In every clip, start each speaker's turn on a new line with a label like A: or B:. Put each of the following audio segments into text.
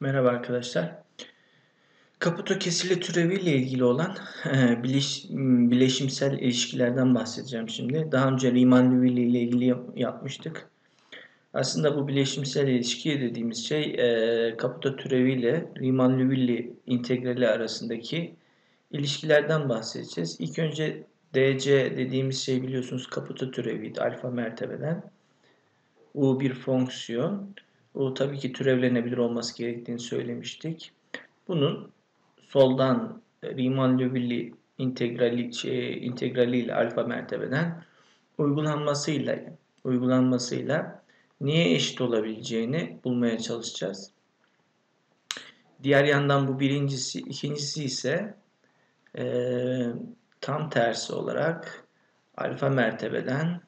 A: Merhaba arkadaşlar. Kaputo kesili türevi ile ilgili olan e, bileş, bileşimsel ilişkilerden bahsedeceğim şimdi. Daha önce Riemann-Liouville ile ilgili yapmıştık. Aslında bu bileşimsel ilişki dediğimiz şey e, Kaputo türevi ile Riemann-Liouville integrali arasındaki ilişkilerden bahsedeceğiz. İlk önce DC dediğimiz şey biliyorsunuz Kaputo türeviydi alfa mertebeden. U bir fonksiyon. Bu tabii ki türevlenebilir olması gerektiğini söylemiştik. Bunun soldan Riemann-Liouville integrali, şey, integrali ile alfa mertebeden uygulanmasıyla uygulanmasıyla niye eşit olabileceğini bulmaya çalışacağız. Diğer yandan bu birincisi, ikincisi ise e, tam tersi olarak alfa mertebeden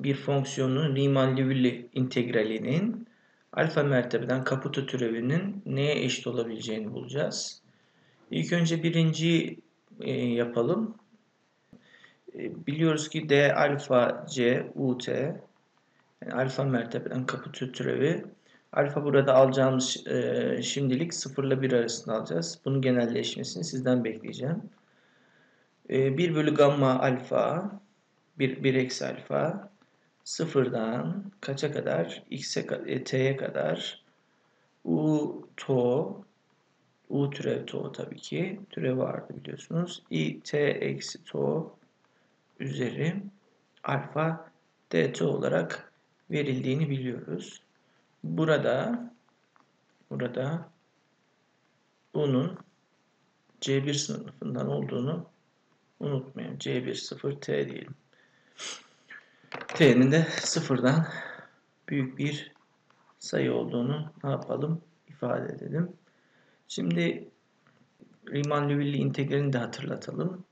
A: bir fonksiyonun Riemann-Liouville integralinin alfa mertebeden Caputo türevinin neye eşit olabileceğini bulacağız. İlk önce birinciyi e, yapalım. E, biliyoruz ki d alfa c ut yani alfa mertebeden Caputo türevi alfa burada alacağımız e, şimdilik 0 ile 1 arasında alacağız. Bunun genelleşmesini sizden bekleyeceğim. E, 1 bölü gamma alfa 1, 1 eksi alfa sıfırdan kaça kadar? x'e e, t'ye kadar u to u türev to tabii ki türev vardı biliyorsunuz. i t eksi to üzeri alfa dt olarak verildiğini biliyoruz. Burada burada bunun C1 sınıfından olduğunu unutmayın. C1 0 T diyelim t'nin de sıfırdan büyük bir sayı olduğunu ne yapalım ifade edelim. Şimdi Riemann-Liouville integralini de hatırlatalım.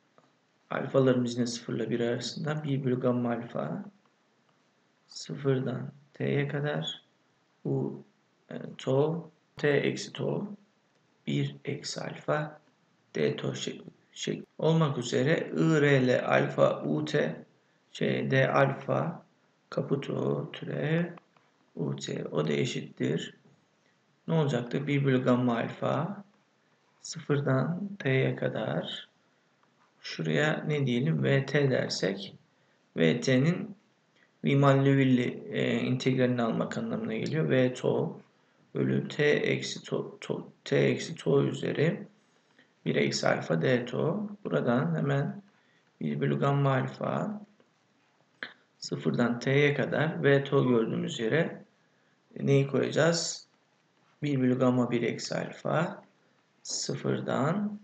A: Alfalarımız yine 0 ile 1 arasında 1 bölü gamma alfa sıfırdan t'ye kadar bu e, to t eksi to 1 eksi alfa d to şekli şey olmak üzere i r ile alfa u t şey d alfa kaputo türev ut o da eşittir. Ne olacaktı? 1 bölü gamma alfa sıfırdan t'ye kadar şuraya ne diyelim vt dersek vt'nin Riemann-Liouville e, integralini almak anlamına geliyor. v to bölü t eksi to, to, t eksi to üzeri 1 eksi alfa d to. Buradan hemen 1 bölü gamma alfa sıfırdan t'ye kadar v to gördüğümüz yere neyi koyacağız? 1 bölü gamma 1 eksi alfa sıfırdan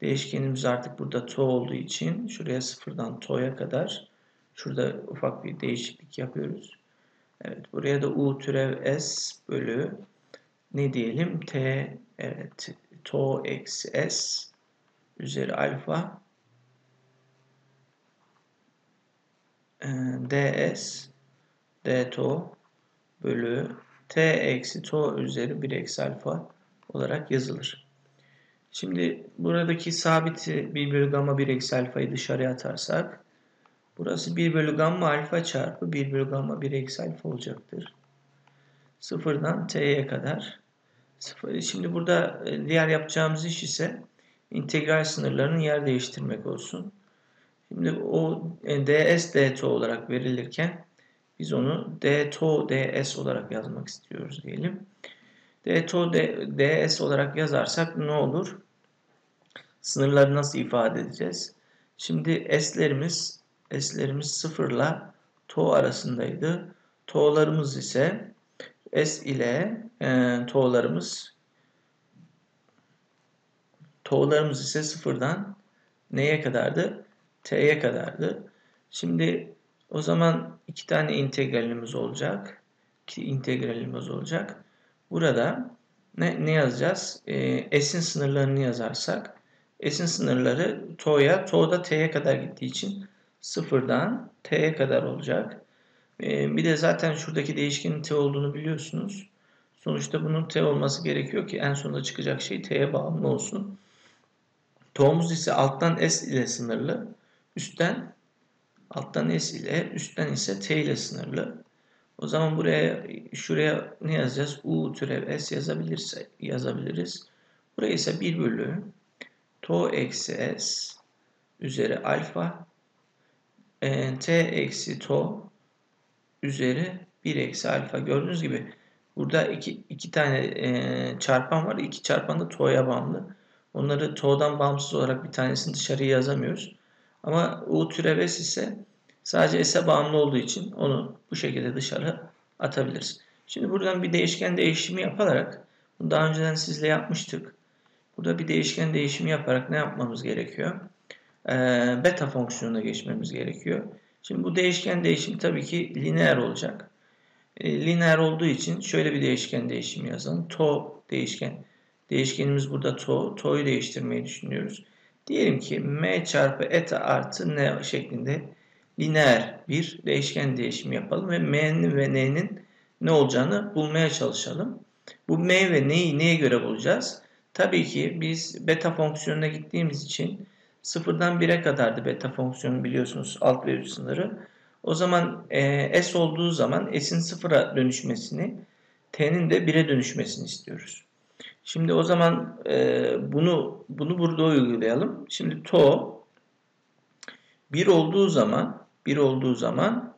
A: değişkenimiz artık burada to olduğu için şuraya sıfırdan to'ya kadar şurada ufak bir değişiklik yapıyoruz. Evet buraya da u türev s bölü ne diyelim t evet to eksi s üzeri alfa ds d to bölü t eksi to üzeri 1 eksi alfa olarak yazılır. Şimdi buradaki sabiti 1 bölü gamma 1 eksi alfayı dışarıya atarsak burası 1 bölü gamma alfa çarpı 1 bölü gamma 1 eksi alfa olacaktır. Sıfırdan t'ye kadar. Şimdi burada e, diğer yapacağımız iş ise integral sınırlarının yer değiştirmek olsun. Şimdi o e, ds dt olarak verilirken biz onu dto ds olarak yazmak istiyoruz diyelim. dto ds olarak yazarsak ne olur? Sınırları nasıl ifade edeceğiz? Şimdi s'lerimiz s'lerimiz 0 ile to arasındaydı. To'larımız ise s ile e, to'larımız to'larımız ise sıfırdan neye kadardı? T'ye kadardı. Şimdi o zaman iki tane integralimiz olacak. İki integralimiz olacak. Burada ne, ne yazacağız? E, s'in sınırlarını yazarsak s'in sınırları to'ya, to da t'ye kadar gittiği için sıfırdan t'ye kadar olacak. E, bir de zaten şuradaki değişkenin t olduğunu biliyorsunuz. Sonuçta bunun t olması gerekiyor ki en sonunda çıkacak şey t'ye bağımlı olsun. To'muz ise alttan s ile sınırlı. Üstten alttan S ile üstten ise T ile sınırlı. O zaman buraya şuraya ne yazacağız? U türev S yazabilirse yazabiliriz. Buraya ise 1 bölü to eksi S üzeri alfa e, t eksi to üzeri 1 eksi alfa. Gördüğünüz gibi burada iki, iki tane e, çarpan var. İki çarpan da to'ya bağımlı. Onları to'dan bağımsız olarak bir tanesini dışarıya yazamıyoruz. Ama u türev s ise sadece s'e bağımlı olduğu için onu bu şekilde dışarı atabiliriz. Şimdi buradan bir değişken değişimi yaparak bunu daha önceden sizle yapmıştık. Burada bir değişken değişimi yaparak ne yapmamız gerekiyor? Ee, beta fonksiyonuna geçmemiz gerekiyor. Şimdi bu değişken değişim tabii ki lineer olacak. E, lineer olduğu için şöyle bir değişken değişimi yazalım. To değişken. Değişkenimiz burada to. To'yu değiştirmeyi düşünüyoruz. Diyelim ki m çarpı eta artı n şeklinde lineer bir değişken değişimi yapalım ve m'nin ve n'nin ne olacağını bulmaya çalışalım. Bu m ve n'yi neye göre bulacağız? Tabii ki biz beta fonksiyonuna gittiğimiz için sıfırdan 1'e kadardı beta fonksiyonu biliyorsunuz alt ve üst sınırı. O zaman e, s olduğu zaman s'in sıfıra dönüşmesini t'nin de 1'e dönüşmesini istiyoruz. Şimdi o zaman e, bunu bunu burada uygulayalım. Şimdi to 1 olduğu zaman 1 olduğu zaman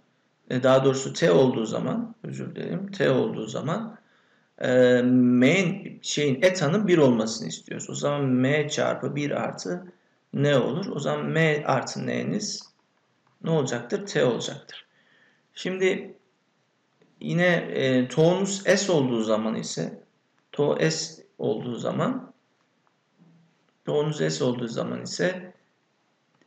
A: e, daha doğrusu t olduğu zaman özür dilerim t olduğu zaman e, m şeyin etanın 1 olmasını istiyoruz. O zaman m çarpı 1 artı n olur. O zaman m artı n'niz ne olacaktır? t olacaktır. Şimdi yine e, to'nuz s olduğu zaman ise to s olduğu zaman to'nuz s olduğu zaman ise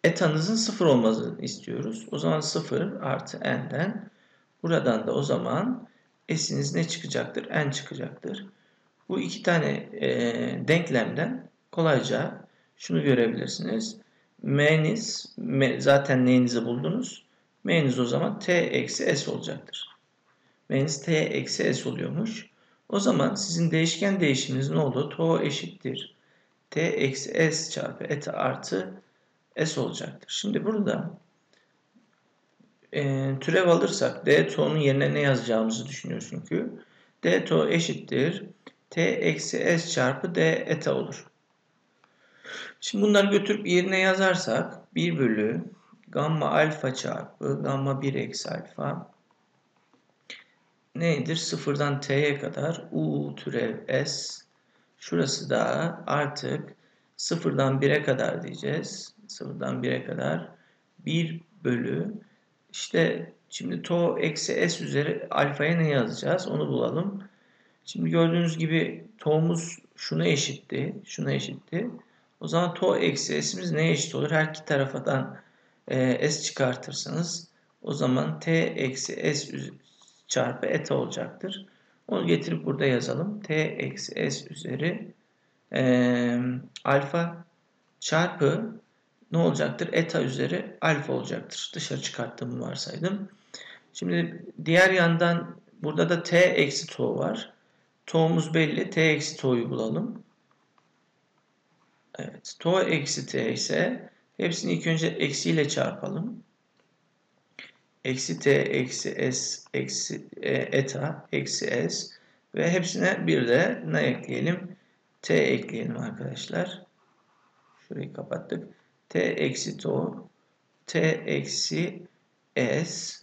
A: etanızın sıfır olmasını istiyoruz. O zaman sıfır artı n'den buradan da o zaman s'iniz ne çıkacaktır? n çıkacaktır. Bu iki tane e, denklemden kolayca şunu görebilirsiniz. M'niz M, zaten neyinizi buldunuz? M'niz o zaman t eksi s olacaktır. M'niz t eksi s oluyormuş. O zaman sizin değişken değişiminiz ne oldu? To eşittir. t eksi s çarpı eta artı s olacaktır. Şimdi burada e, türev alırsak d to'nun yerine ne yazacağımızı düşünüyoruz çünkü. d to eşittir. t eksi s çarpı d eta olur. Şimdi bunları götürüp yerine yazarsak 1 bölü gamma alfa çarpı gamma 1 eksi alfa nedir? Sıfırdan t'ye kadar u türev s şurası da artık sıfırdan 1'e kadar diyeceğiz. Sıfırdan 1'e kadar 1 bölü işte şimdi to eksi s üzeri alfaya ne yazacağız? Onu bulalım. Şimdi gördüğünüz gibi to'muz şuna eşitti. Şuna eşitti. O zaman to eksi s'imiz neye eşit olur? Her iki tarafından e, s çıkartırsanız o zaman t eksi s çarpı eta olacaktır. Onu getirip burada yazalım. t eksi s üzeri e, alfa çarpı ne olacaktır? Eta üzeri alfa olacaktır. Dışarı çıkarttığımı varsaydım. Şimdi diğer yandan burada da t eksi to var. To'muz belli. t eksi to'yu bulalım. Evet. To eksi t ise hepsini ilk önce eksiyle çarpalım. Eksi t eksi s eksi e, eta eksi s ve hepsine bir de ne ekleyelim? t ekleyelim arkadaşlar. Şurayı kapattık. t eksi to t eksi s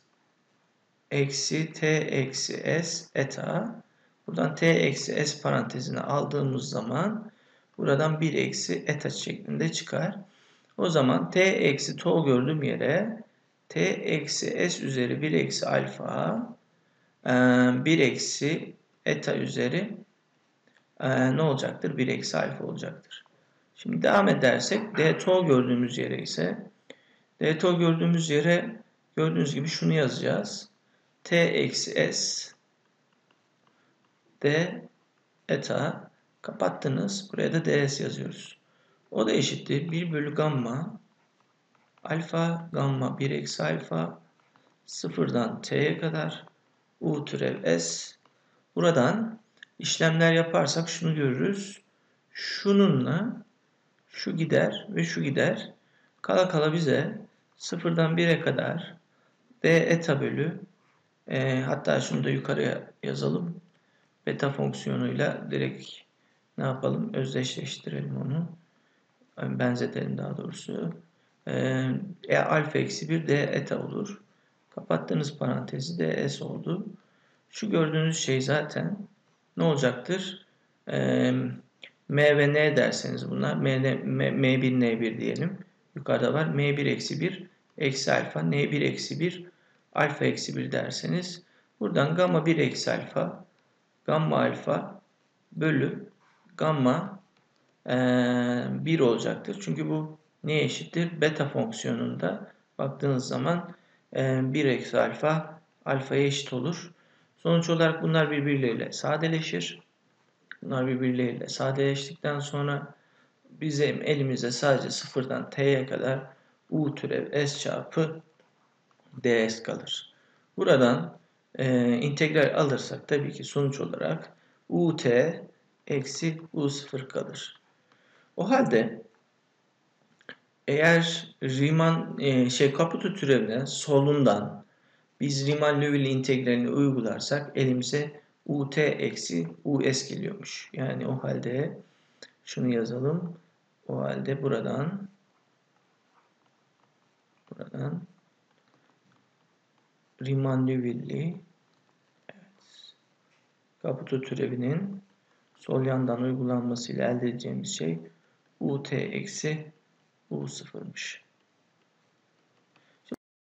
A: eksi t eksi s eta buradan t eksi s parantezini aldığımız zaman Buradan 1 eksi eta şeklinde çıkar. O zaman t eksi to gördüğüm yere t eksi s üzeri 1 eksi alfa 1 e, eksi eta üzeri e, ne olacaktır? 1 eksi alfa olacaktır. Şimdi devam edersek d to gördüğümüz yere ise d to gördüğümüz yere gördüğünüz gibi şunu yazacağız. t eksi s d eta Kapattınız. Buraya da ds yazıyoruz. O da eşittir. 1 bölü gamma alfa gamma 1 eksi alfa sıfırdan t'ye kadar u türev s. Buradan işlemler yaparsak şunu görürüz. Şununla şu gider ve şu gider. Kala kala bize sıfırdan 1'e kadar d eta bölü Ee, hatta şunu da yukarıya yazalım. Beta fonksiyonuyla direkt ne yapalım? Özdeşleştirelim onu. Benzetelim daha doğrusu. Ee, e, alfa eksi 1 d eta olur. Kapattığınız parantezi de s oldu. Şu gördüğünüz şey zaten ne olacaktır? Ee, M ve N derseniz bunlar. M, M, M1, N1 diyelim. Yukarıda var. M1 eksi 1 eksi alfa. N1 eksi 1 alfa eksi 1 derseniz buradan gamma 1 eksi alfa gamma alfa bölü gamma e, 1 olacaktır. Çünkü bu neye eşittir? Beta fonksiyonunda baktığınız zaman e, 1 eksi alfa alfaya eşit olur. Sonuç olarak bunlar birbirleriyle sadeleşir. Bunlar birbirleriyle sadeleştikten sonra bizim elimizde sadece sıfırdan t'ye kadar u türev s çarpı ds kalır. Buradan e, integral alırsak tabii ki sonuç olarak ut eksi u0 kalır. O halde eğer Riemann e, şey Caputo türevine solundan biz Riemann-Liouville integralini uygularsak elimize ut eksi us geliyormuş. Yani o halde şunu yazalım. O halde buradan buradan Riemann-Liouville'li evet, Caputo türevinin sol yandan uygulanmasıyla elde edeceğimiz şey ut eksi u sıfırmış.